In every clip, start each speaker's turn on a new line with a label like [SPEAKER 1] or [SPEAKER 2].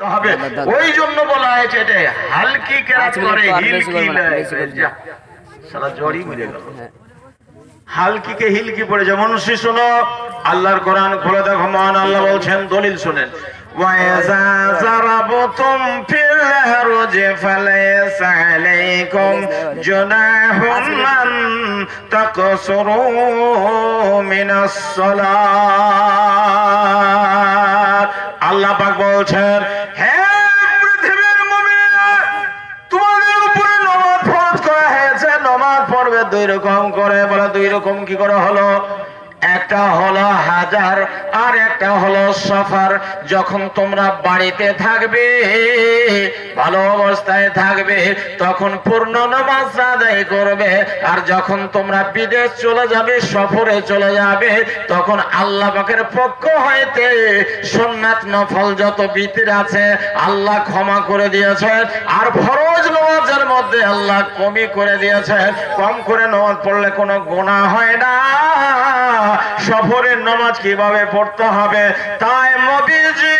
[SPEAKER 1] হবে ওই জন্য বলা হয়েছে এটা হালকি কেরাত
[SPEAKER 2] পাঁচ মিনিট
[SPEAKER 1] করে
[SPEAKER 2] তো আর বেশি
[SPEAKER 1] হিলকি
[SPEAKER 2] করবো না,
[SPEAKER 1] নয়।
[SPEAKER 2] বেশি করবো না।
[SPEAKER 1] যা, শালা জ্বরই মরে গেল
[SPEAKER 2] হ্যাঁ।
[SPEAKER 1] হালকিকে হিলকি পড়ে যেমন সে শোনো আল্লাহর কোরআন খুলে দেখো মহান আল্লাহ বলছেন দলিল শুনেন وَإِذَا ضَرَبْتُمْ فِي الْأَرْضِ فَلَيْسَ عَلَيْكُمْ جُنَاحٌ أَن تَقْصُرُوا مِنَ الصَّلَاةِ আল্লাহ পাক বলছেন, হে পৃথিবীর তোমাদের উপরে ফরজ করা হয়েছে। নমাজ পড়বে দুই রকম করে। বলে, দুই রকম কি করে হলো? একটা হলো হাজার আর একটা হলো সফার। যখন তোমরা বাড়িতে থাকবে, ভালো অবস্থায় থাকবে, তখন পূর্ণ নামাজ আদায় করবে। আর যখন তোমরা বিদেশ চলে যাবে, সফরে চলে যাবে, তখন আল্লাহ পাকের পক্ষ হইতে সোননাথ নফল যত বিতির আছে, আল্লাহ ক্ষমা করে দিয়েছেন আর ফরজ নামাজের মধ্যে আল্লাহ কমই করে দিয়েছেন কম করে নামাজ পড়লে কোনো গোনা হয় না। সফরের নামাজ কীভাবে পড়তে হবে? তাই মবিজি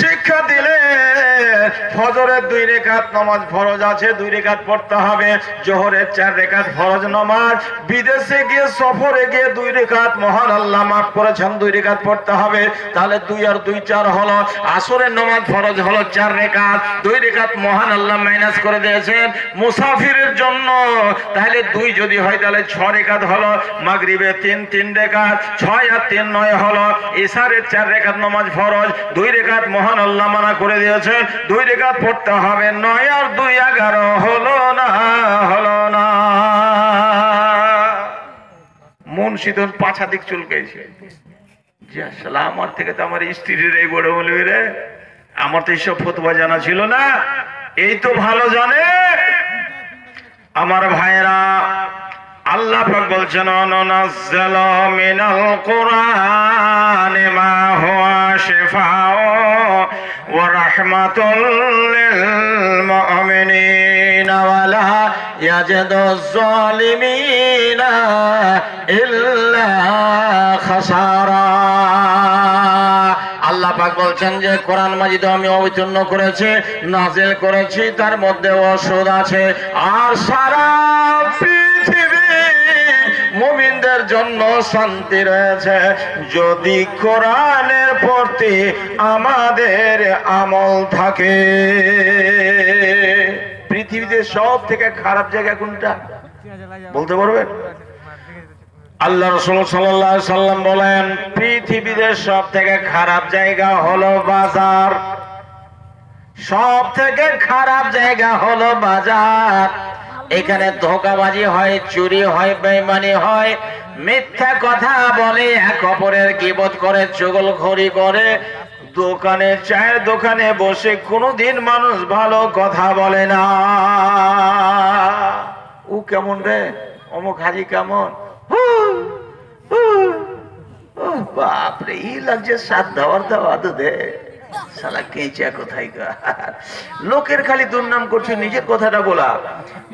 [SPEAKER 1] শিক্ষা দিলে ফজরের দুই রেখাত নামাজ ফরজ আছে, দুই রেখাত পড়তে হবে। জোহরের চার রেখাত ফরজ নামাজ। বিদেশে গিয়ে সফরে গিয়ে দুই রেখাত, মহান আল্লাহ মাফ করেছেন, দুই রেখাত পড়তে হবে। তাহলে দুই আর দুই চার হলো, আসরের নামাজ ফরজ হলো চার রেখাত। দুই রেখাত মহান আল্লাহ মাইনাস করে দিয়েছেন। মুসাফিরের জন্য, তাহলে দুই যদি হয়, তাহলে ছ রেখাত হলো। মাগরিবে তিন তিন রেখাত। ছয় আর তিন নয় হলো ইশারের চার রেখাত নামাজ ফরজ। দুই রেখাত মহান আল্লাহ মানা করে দিয়েছেন। দুই রেখাত পড়তে হবে। নয় আর দুই এগারো হলো না হলো না। মন শীতল পাছা দিক চুলকেছে আসলে আমার থেকে তো আমার স্ত্রীর এই বড় বলবি রে। আমার তো এইসব ফতোয়া জানা ছিল না। এই তো ভালো জানে। আমার ভাইরা আল্লাহ বলছেন, অনুনাজ্জাল মিনাল কোরআন মা হুয়া শিফাউ খাসারা। আল্লাহ পাক বলছেন যে, কোরআন মাজিদ আমি অবতীর্ণ করেছি, নাজিল করেছি, তার মধ্যে ওষুধ আছে, আর সারা মুমিনদের জন্য শান্তি রয়েছে। যদি কোরআনের প্রতি আমাদের আমল থাকে। পৃথিবীতে সব থেকে খারাপ জায়গা কোনটা? বলতে পারবেন আল্লাহ রসুল সাল্লাহ সাল্লাম বলেন, পৃথিবীতে সব থেকে খারাপ জায়গা হলো বাজার। সব থেকে খারাপ জায়গা হলো বাজার। এখানে ধোকাবাজি হয়, চুরি হয় বেমানি হয়। মিথ্যা কথা বলে এক অপরের গিবত করে, চুগল খড়ি করে। দোকানে চায়ের দোকানে বসে কোনোদিন মানুষ ভালো কথা বলে না। ও কেমন রে? অমুক হাজি কেমন? বাপরে ই লাগছে সাত দেওয়ার দেওয়া তো দে। সালা কেঁচা কোথায় লোকের খালি দুর্নাম করছে, নিজের কথাটা বলা।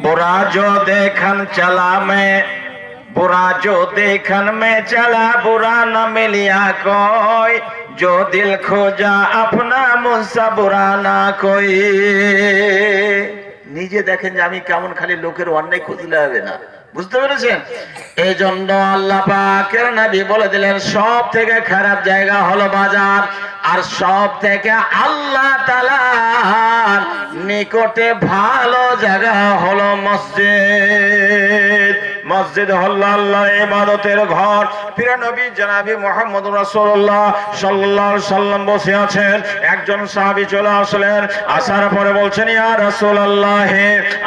[SPEAKER 1] বোরা জো দেখান চালা মে বোরা জো দেখান মে চালা বোরা না মিলিয়া কয় জো দিল খোজা আপনা মুসা বোরা না কয় নিজে দেখেন যে আমি কেমন খালি লোকের অন্যায় খুঁজলে হবে না। বুঝতে পেরেছেন? এই জন্য আল্লাহ পাকের নবী বলে দিলেন সব থেকে খারাপ জায়গা হলো বাজার, আর সব থেকে আল্লাহ তালার নিকটে ভালো জায়গা হলো মসজিদ। মসজিদ হল ইবাদতের ঘর। প্রিয়নবী জনাবি মোহাম্মদ রাসূলুল্লাহ সাল্লাল্লাহু সাল্লাম বসে আছেন। একজন সাহাবী চলে আসলেন, আসার পরে বলছেন, ইয়া রাসূলুল্লাহ,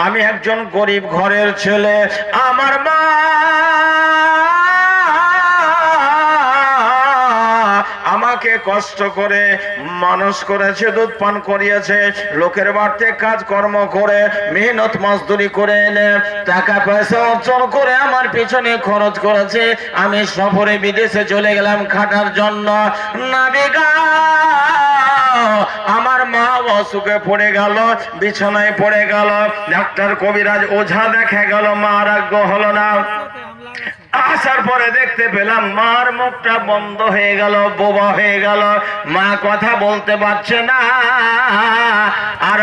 [SPEAKER 1] আমি একজন গরিব ঘরের ছেলে। আমার মা আমাকে কষ্ট করে, মানুষ করেছে, দুধ পান করিয়েছে, লোকের বাড়িতে কাজ কর্ম করে, মেহনত মজদুরি করে এনে টাকা পয়সা অর্জন করে আমার পিছনে খরচ করেছে। আমি সফরে বিদেশে চলে গেলাম খাটার জন্য। নাবিকা আমার মা অসুখে পড়ে গেল, বিছানায় পড়ে গেল। ডাক্তার কবিরাজ ওঝা দেখে গেল, মা আরোগ্য হলো না। আসার পরে দেখতে পেলাম, মার মুখটা বন্ধ হয়ে গেল, বোবা হয়ে গেল। মা কথা বলতে পারছে না। আর